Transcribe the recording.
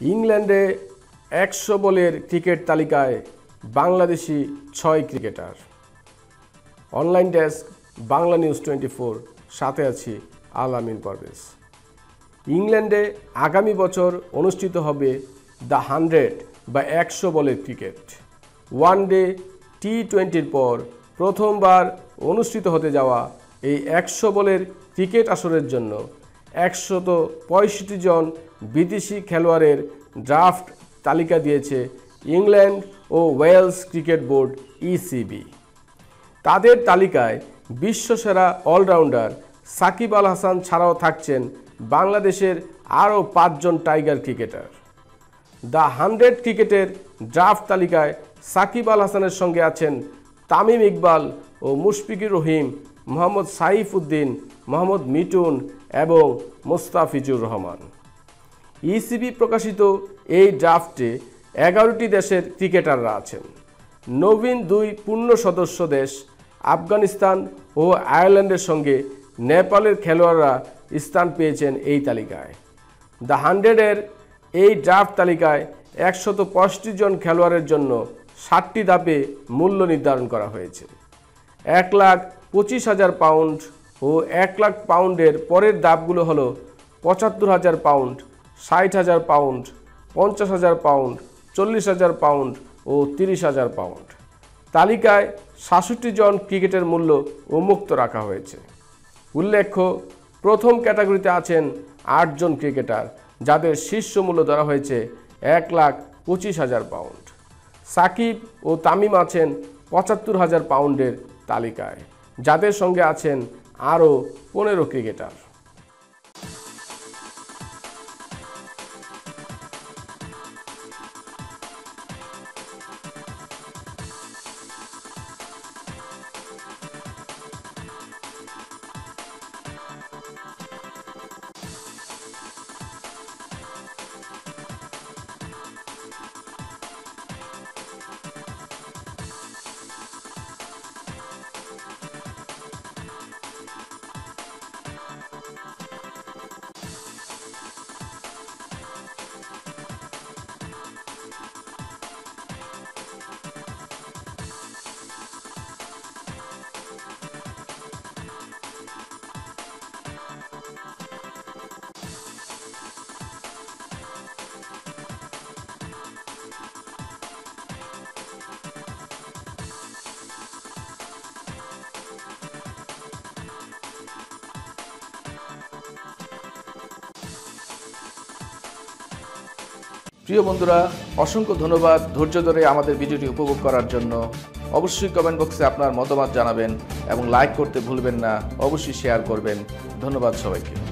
ইংল্যান্ডে একশো বলের ক্রিকেট তালিকায় বাংলাদেশি ছয় cricketer. Online desk, Bangla news twenty four. সাথে আছি আল আমিন পারভেজ। ইংল্যান্ডে আগামী বছর অনুষ্ঠিত হবে দ্য হান্ড্রেড বা একশো বলের ক্রিকেট। ওয়ান ডে টি টোয়েন্টির পর প্রথমবার অনুষ্ঠিত হতে যাওয়া এই একশো বলের ক্রিকেট আসরের জন্য একশত পঁয়ষট্টি জন বিদেশি খেলোয়াড়ের ড্রাফট তালিকা দিয়েছে ইংল্যান্ড ও ওয়েলস ক্রিকেট বোর্ড ইসিবি তাদের তালিকায় বিশ্বসেরা অলরাউন্ডার সাকিব আল হাসান ছাড়াও থাকছেন বাংলাদেশের আরও পাঁচজন টাইগার ক্রিকেটার। দ্য হান্ড্রেড ক্রিকেটের ড্রাফট তালিকায় সাকিব আল হাসানের সঙ্গে আছেন তামিম ইকবাল ও মুশফিকুর রহিম। মোহাম্মদ সাইফ উদ্দিন মোহাম্মদ মিটুন এবং মোস্তাফিজুর রহমান। ইসিবি প্রকাশিত এই ড্রাফটে এগারোটি দেশের ক্রিকেটাররা আছেন। নবীন দুই পূর্ণ সদস্য দেশ, আফগানিস্তান ও আয়ারল্যান্ডের সঙ্গে নেপালের খেলোয়াড়রা স্থান পেয়েছেন এই তালিকায়। দ্য হান্ড্রেডের এই ড্রাফট তালিকায় একশত পঁয়ষট্টি জন খেলোয়াড়ের জন্য ষাটটি ধাপে মূল্য নির্ধারণ করা হয়েছে। এক লাখ পঁচিশ হাজার পাউন্ড ও এক লাখ পাউন্ডের পরের ধাপগুলো হলো পঁচাত্তর হাজার পাউন্ড, ষাট হাজার পাউন্ড, পঞ্চাশ হাজার পাউন্ড, চল্লিশ হাজার পাউন্ড ও তিরিশ হাজার পাউন্ড। তালিকায় সাতষট্টি জন ক্রিকেটের মূল্য উন্মুক্ত রাখা হয়েছে। উল্লেখ্য, প্রথম ক্যাটাগরিতে আছেন আটজন ক্রিকেটার, যাদের শীর্ষ মূল্য ধরা হয়েছে এক লাখ পঁচিশ হাজার পাউন্ড। সাকিব ও তামিম আছেন পঁচাত্তর হাজার পাউন্ডের তালিকায়। যাদের সঙ্গে আছেন আরও পনেরো ক্রিকেটার। প্রিয় বন্ধুরা, অসংখ্য ধন্যবাদ ধৈর্য ধরে আমাদের ভিডিওটি উপভোগ করার জন্য। অবশ্যই কমেন্ট বক্সে আপনার মতামত জানাবেন এবং লাইক করতে ভুলবেন না, অবশ্যই শেয়ার করবেন। ধন্যবাদ সবাইকে।